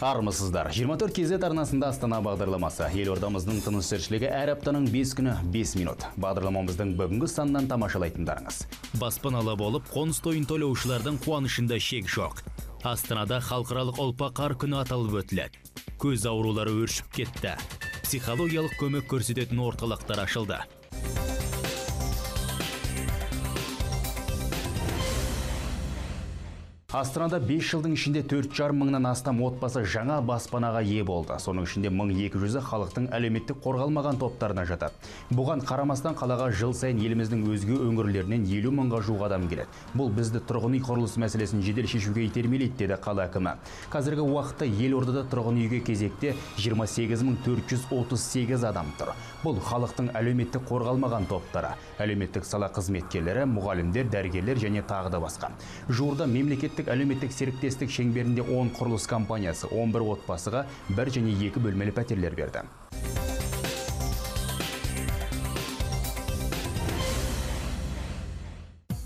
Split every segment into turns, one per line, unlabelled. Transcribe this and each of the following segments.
армысыздар. 24 кезет арнасында астана бағдарламасы. Елордамыздың тыныс тіршілігі әр аптаның 5 күні 5 минут. Бағдарламамыздың бүгінгі санынан тамашалайтындарыңыз
баспаналы болып қоныс тойын тойлаушылардың қуанышында шек жоқ. Астанада халықаралық ұлпа қар күні аталып өтіледі. Көз аурулары өршіп кетті. Психологиялық көмек көрсететін орталықтар ашылды.
Астанада 5 жылдың ішінде 4,5 мыңнан астам отбасы жаңа баспанаға ие болды. Соның ішінде 1200-і халықтың әлеуметтік қорғалмаған топтарына жатады. Бұған қарамастан қалаға жыл сайын еліміздің өзге өңірлерінен 50 мыңға жуық адам келеді. Бұл бізді тұрғын үй құрылыс мәселесін жедел шешуге итермелейді деді қала әкімі. Қазіргі уақытта елордада тұрғын үйге кезекте 28438 адам тұр. Бұл халықтың әлеуметтік қорғалмаған топтары, әлеуметтік сала қызметкерлері, мұғалімдер, дәрігерлер және тағы да басқа. Жуырда мемлекеттік әлеуметтік серіктестік шеңберінде 10 құрылыс компаниясы 11 отбасыға бір және екі бөлмелі пәтерлер берді.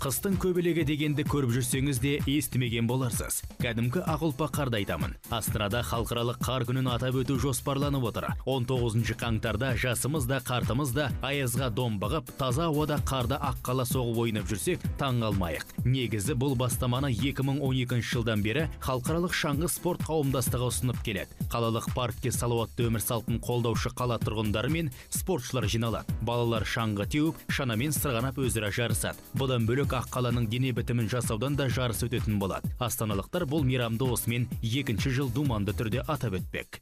Қыстың көбелегі дегенді көріп жүрсеңіз де естімеген боларсыз. Кәдімгі ақұлпа қарды айтамын. Астанада халықаралық қар күнін атап өту жоспарланып отыр. 19 қаңтарда жасымыз да қартымыз да аязға домбығып таза ауада қарда аққала соғып ойнап жүрсек таң қалмайық. Негізі бұл бастаманы 2012 жылдан бері халықаралық шаңғы спорт қауымдастығы ұсынып келеді. Қалалық паркке салауатты өмір салтын қолдаушы қала тұрғындары мен спортшылар жиналады. Балалар шаңғы теуіп шанамен сырғанап өзара жарысады. Бұдан бөлек ақ қаланың дене бітімін жасаудан да жарыс өтетін болады. Астаналықтар бұл мейрамды осымен екінші жыл думанды түрде атап өтпек.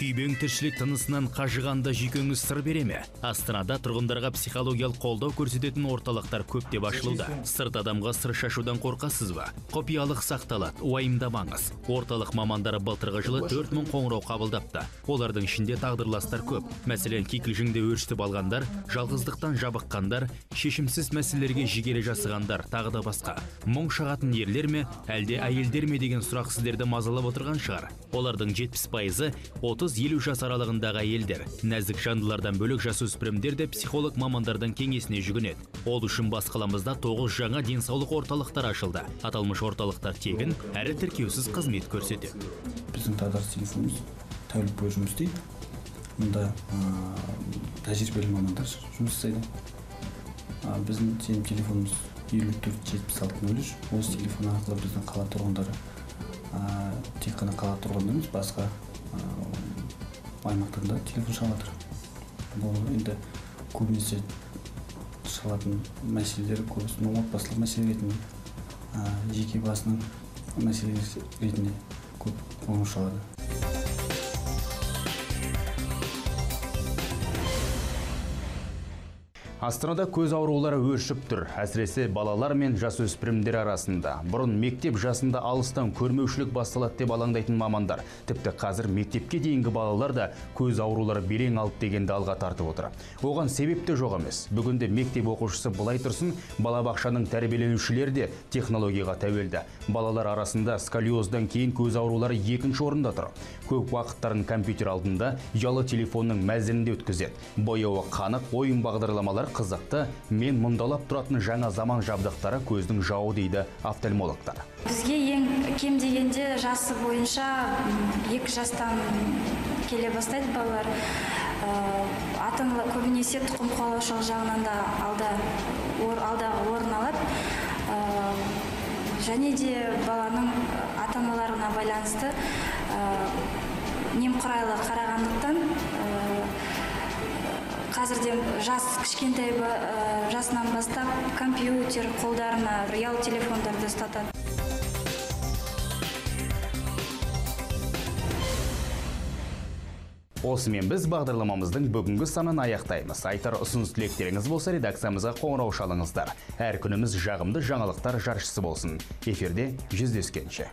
Күйбең тіршілік тынысынан қажығанда жүйкеңіз сыр бере ме? Астанада тұрғындарға психологиялық қолдау көрсететін орталықтар көптеп ашылуда сырт адамға сыр шашудан қорқасыз ба? Құпиялық сақталады уайымдамаңыз. Орталық мамандары былтырғы жылы төрт мың қоңырау қабылдапты. Олардың ішінде тағдырластар көп. Мәселен кикілжіңде өршітіп алғандар жалғыздықтан жабыққандар шешімсіз мәселелерге жігері жасығандар тағы да басқа. Мұң шағатын ерлер ме әлде әйелдер ме деген сұрақ сіздерді мазалап отырған шығар. Олардың жетпіс пайызы отыз елу жас аралығындағы әйелдер нәзік жандылардан бөлек жасөспірімдер де психолог мамандардың кеңесіне жүгінеді. Ол үшін бас қаламызда тоғыз жаңа денсаулық орталықтар ашылды. Аталмыш орталықтар тегін әрі тіркеусіз қызмет көрсетеді.
Біздің дағдарыс телефонымыз тәулік бойы жұмыс істейді. Мұнда тәжірибелі мамандар жұмыс жасайды біздің сенім телефонымыз елу төрт жетпіс алты нөл үш. Осы телефон арқылы біздің қала тұрғындары тек қана қала тұрғыны емес басқа аймақтарда телефон шалып жатыр. Бұл енді көбінесе шалатын мәселелер көбісі отбасылық мәселе ретінде жеке басының мәселесі ретінде көп қоңырау шалады
Астанада көз аурулары өршіп тұр, әсіресе балалар мен жасөспірімдер арасында. Бұрын мектеп жасында алыстан көрмеушілік басталады деп алаңдайтын мамандар. Тіпті қазір мектепке дейінгі балалар да көз аурулары белең алып дегенді алға тартып отыр. Оған себеп те жоқ емес. Бүгінде мектеп оқушысы былай тұрсын, балабақшаның тәрбиеленушілері де технологияға тәуелді. Балалар арасында сколиоздан кейін көз аурулары екінші орында тұр. Көп уақыттарын компьютер алдында ұялы телефонның мәзірінде өткізеді. Бояуы қанық ойын бағдарламалар қызықты мен мұндалап тұратын жаңа заман жабдықтары көздің жауы дейді офтальмологтар.
Бізге ең кем дегенде жасы бойынша екі жастан келе бастайды балалар. Ә, ата аналар көбінесе тұқым қуалаушылық жағынан да алда ор, алдағы орын алады Ә, және де баланың ата аналарына байланысты ә, немқұрайлы қарағандықтан қазірден жас кішкентай ә, жасынан бастап компьютер қолдарына ұялы телефондарды ұстатады.
Осымен біз бағдарламамыздың бүгінгі санын аяқтаймыз. Айтар ұсыныс тілектеріңіз болса редакциямызға қоңырау шалыңыздар. Әр күніміз жағымды жаңалықтар жаршысы болсын. Эфирде жүздескенше.